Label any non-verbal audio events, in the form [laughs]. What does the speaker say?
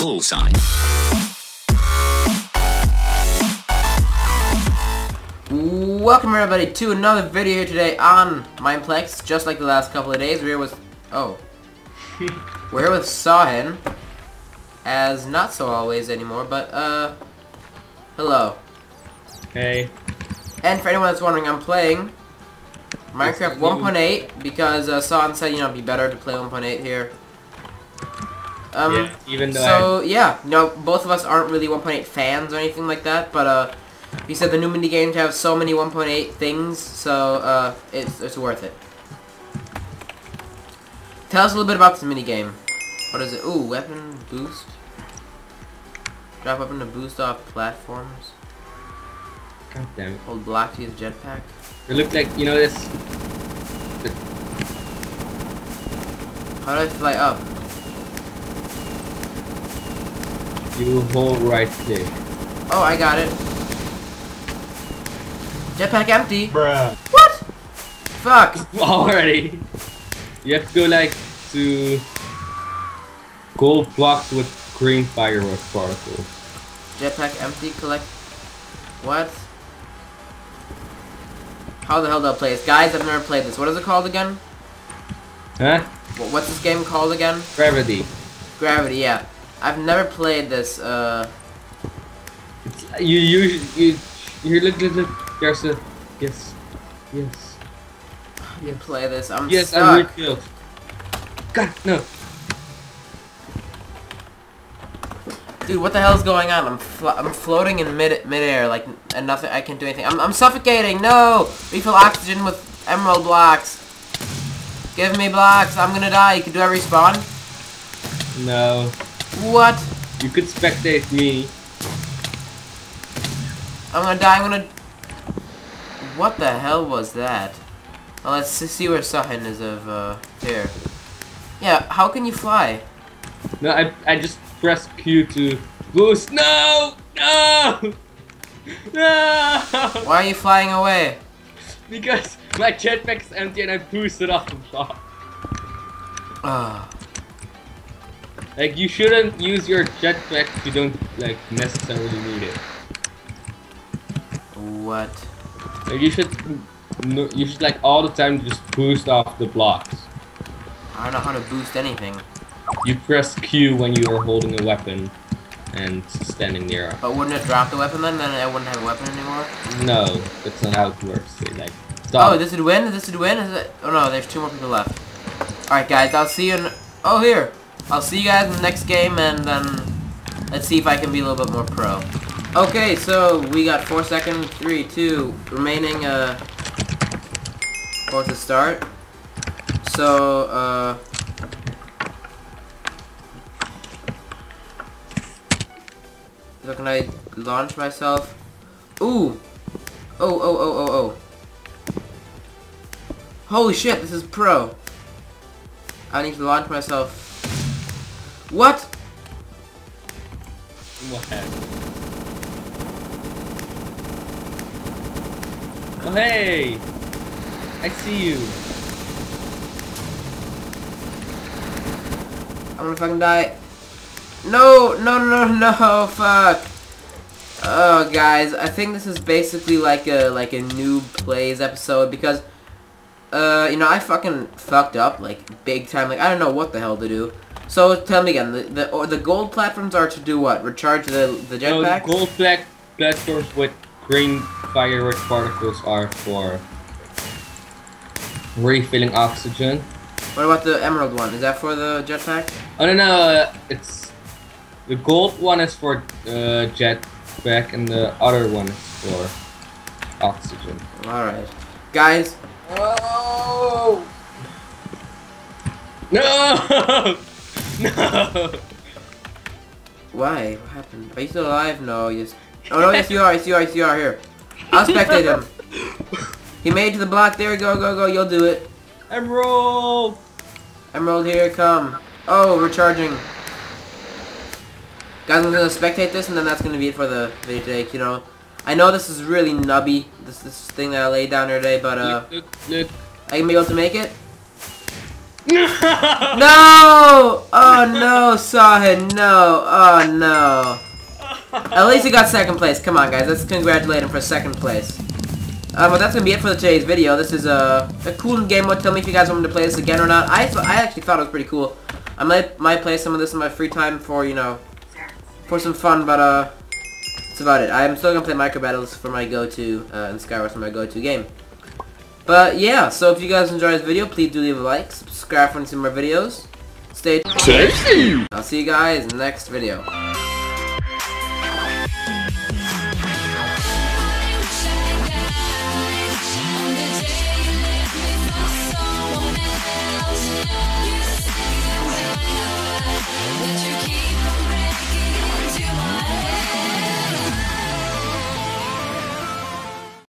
Bullseye. Welcome everybody to another video here today on Mineplex. Just like the last couple of days, we're here with oh, [laughs] we're here with Sahin, as not so always anymore. But uh, hello. Hey. And for anyone that's wondering, I'm playing Minecraft 1.8 because uh, Sahin said you know it'd be better to play 1.8 here. Um, yeah, even though so yeah, no, both of us aren't really 1.8 fans or anything like that, but uh, he said the new mini games have so many 1.8 things, so uh, it's it's worth it. Tell us a little bit about this mini game. What is it? Ooh, weapon boost. Drop weapon to boost off platforms. God damn it. Hold block to use jetpack. It looks like, you know this? How do I fly up? You hold right click. Oh, I got it. Jetpack empty. Bruh. What? Fuck. [laughs] Already. You have to go like to gold blocks with green fireworks particles. Jetpack empty. Collect. What? How the hell do I play this? Guys, I've never played this. What is it called again? Huh? What's this game called again? Gravity. Gravity, yeah. I've never played this, uh... You you you you look look look. A yes yes You play this. I'm yes. I'm stuck. refilled. God no. Dude, what the hell is going on? I'm flo I'm floating in mid midair, like, and nothing. I can't do anything. I'm I'm suffocating. No, refill oxygen with emerald blocks. Give me blocks. I'm gonna die. You can do I respawn? No. What? You could spectate me. I'm gonna die. I'm gonna. What the hell was that? Well, let's see where Sahin is of uh here. Yeah, how can you fly? No, I I just press Q to boost. No! No! [laughs] No! Why are you flying away? Because my jetpack is empty and I boosted off the top. Ah. Like you shouldn't use your jetpack if you don't like necessarily need it. what? Like you should, no, you should like all the time just boost off the blocks. I don't know how to boost anything. You press Q when you are holding a weapon and standing near. But wouldn't it drop the weapon then? Then I wouldn't have a weapon anymore. No, that's not how it works. They, like Oh, this would win. This would win. Is it? Oh no, there's two more people left. All right, guys. I'll see you in. Oh here. I'll see you guys in the next game, and then let's see if I can be a little bit more pro. Okay, so we got four seconds, three, two remaining. Uh, for to start. So uh. So can I launch myself? Ooh! Oh, oh, oh, oh, oh. Holy shit, this is pro. I need to launch myself. What? What happened? Oh hey! I see you. I'm gonna fucking die. No, no, no, no, fuck. Oh, guys, I think this is basically like a like a noob plays episode because, uh, you know, I fucking fucked up like big time. Like I don't know what the hell to do. So tell me again, the the or the gold platforms are to do what? Recharge the the jetpack? No, jetpack? gold black platforms with green firework particles are for refilling oxygen. What about the emerald one? Is that for the jetpack? Oh no no, uh, it's the gold one is for uh, jetpack and the other one is for oxygen. All right, guys. Oh. [laughs] No! [laughs] no! [laughs] Why? What happened? Are you still alive? No, yes. Oh no, yes you are. Yes you are. Yes you are. Here, I'll spectate him. He made it to the block. There we go. Go go. You'll do it. Emerald! Emerald, here come. Oh, recharging. Guys, I'm gonna spectate this, and then that's gonna be it for the video today. You know, I know this is really nubby. This this thing that I laid down here today, but uh, look. I can be able to make it. [laughs] No! Oh no, Sahin, no. Oh no. At least he got second place. Come on, guys. Let's congratulate him for second place. Um, but that's gonna be it for today's video. This is a, a cool game mode. Tell me if you guys want me to play this again or not. I I actually thought it was pretty cool. I might might play some of this in my free time for you know for some fun, but uh, that's about it. I'm still gonna play Micro Battles for my go-to uh, and Skywars for my go-to game. But yeah, so if you guys enjoyed this video, please do leave a like, subscribe for some more videos. Stay tuned. I'll see you guys in next video.